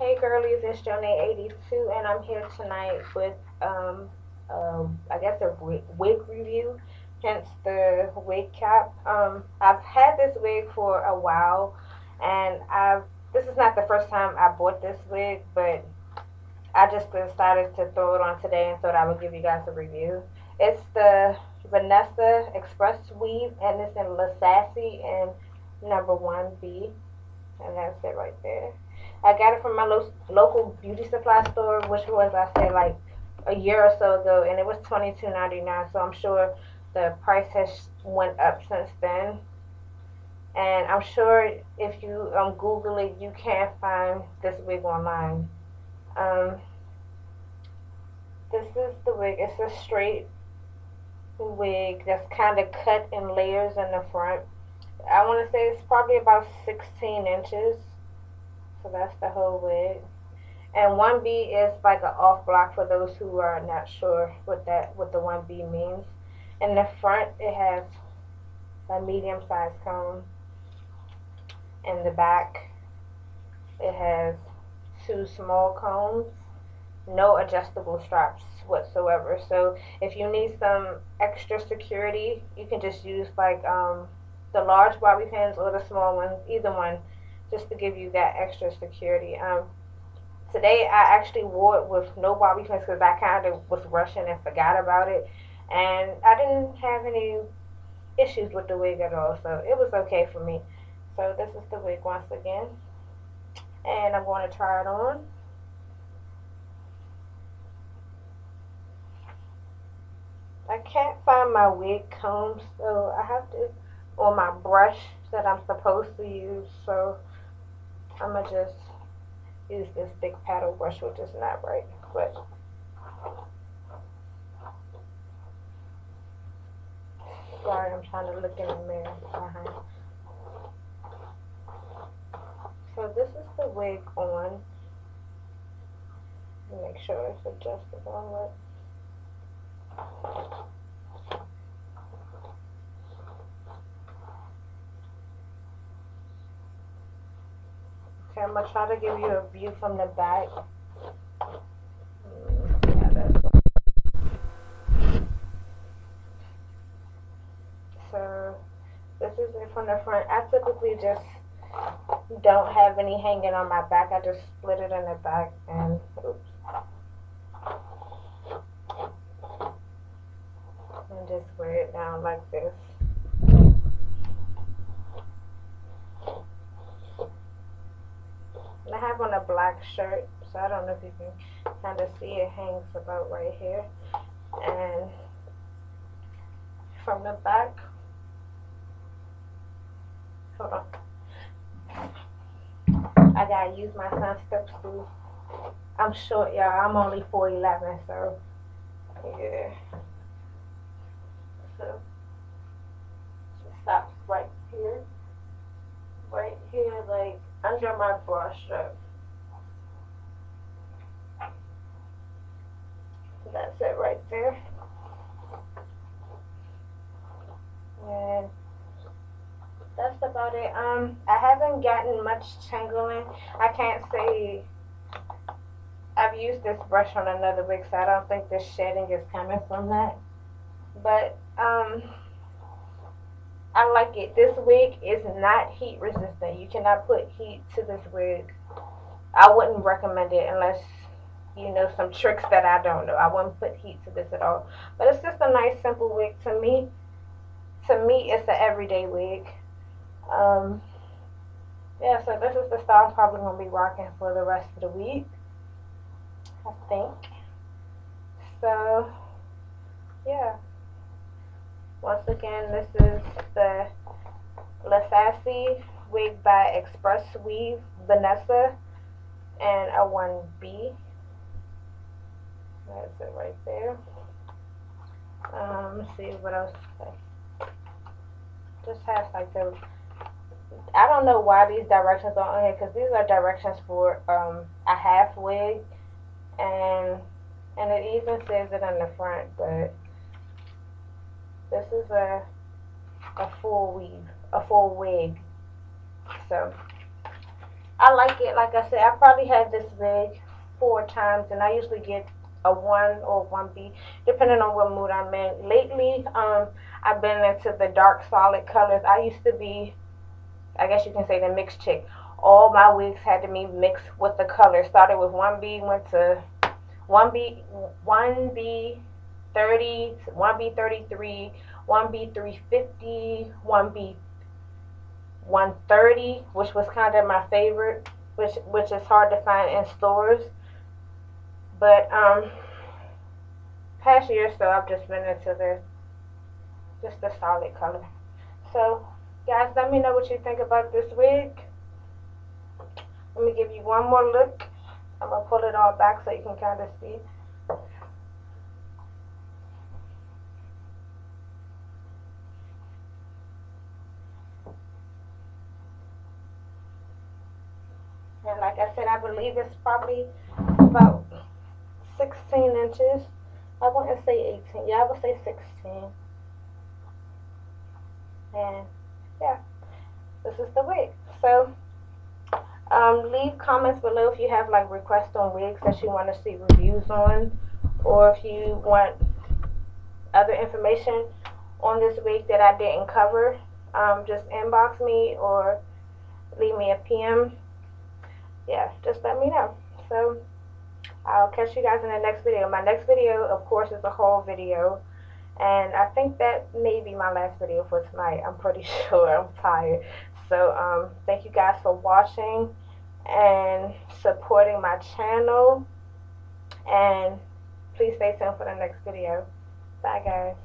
Hey girlies, it's jonee82 and I'm here tonight with, um, um, I guess a wig, review, hence the wig cap. Um, I've had this wig for a while and I've, this is not the first time I bought this wig, but I just decided to throw it on today and thought I would give you guys a review. It's the Vanessa Express Weave and it's in La Sassy and number 1B and that's it right there. I got it from my lo- local beauty supply store, which was I say like a year or so ago, and it was twenty two ninety nine. So I'm sure the price has went up since then. And I'm sure if you um, Google it, you can't find this wig online. Um, this is the wig. It's a straight wig that's kind of cut in layers in the front. I want to say it's probably about 16 inches so that's the whole wig. And 1B is like an off black for those who are not sure what that what the 1B means. In the front, it has a medium sized comb. In the back, it has two small combs, no adjustable straps whatsoever. So if you need some extra security, you can just use like um, the large bobby pins or the small ones, either one just to give you that extra security. Um, today I actually wore it with no bobby pins because I kind of was rushing and forgot about it, and I didn't have any issues with the wig at all, so it was okay for me. So this is the wig once again, and I'm going to try it on. I can't find my wig comb, so I have to, on my brush that I'm supposed to use, so I'm gonna just use this big paddle brush, which is not right, but sorry, I'm trying to look in the mirror behind. So this is the wig on. Make sure it's adjusted on gonna try to give you a view from the back. So this is it from the front. I typically just don't have any hanging on my back. I just split it in the back and oops. And just wear it down like this. And I have on a black shirt, so I don't know if you can kind of see it hangs about right here. And from the back, hold on. I gotta use my son's step stool. I'm short, y'all. I'm only 4'11, so yeah. So, it stops right here. Right here, like under my brush stroke. That's it right there. And that's about it. Um, I haven't gotten much tangling. I can't say I've used this brush on another wig, so I don't think the shedding is coming from that. But um I like it. This wig is not heat resistant. You cannot put heat to this wig. I wouldn't recommend it unless you know some tricks that I don't know. I wouldn't put heat to this at all. But it's just a nice simple wig to me. To me, it's an everyday wig. Um, yeah, so this is the style I'm probably to be rocking for the rest of the week. I think. So, yeah. Once again, this is the La wig by Express Weave Vanessa and a 1B. That's it right there. Um, let's see what else. Just has like the. I don't know why these directions are on here because these are directions for um, a half wig, and and it even says it on the front, but this is a a full weave, a full wig. So I like it. Like I said, I probably had this wig four times, and I usually get a one or one B, depending on what mood I'm in. Lately, um, I've been into the dark solid colors. I used to be, I guess you can say, the mixed chick. All my wigs had to be mixed with the color. Started with one B, went to one B, one B, thirty, one B thirty three, one B three fifty, one B 130, which was kind of my favorite, which which is hard to find in stores. But um, past year so, I've just been into the just the solid color. So, guys, let me know what you think about this wig. Let me give you one more look. I'm gonna pull it all back so you can kind of see. And like I said, I believe it's probably about 16 inches. I wouldn't say 18. Yeah, I would say 16. And yeah, this is the wig. So um, leave comments below if you have like requests on wigs that you want to see reviews on, or if you want other information on this wig that I didn't cover. Um, just inbox me or leave me a PM yeah, just let me know. So I'll catch you guys in the next video. My next video, of course, is a haul video. And I think that may be my last video for tonight. I'm pretty sure. I'm tired. So um, thank you guys for watching and supporting my channel. And please stay tuned for the next video. Bye, guys.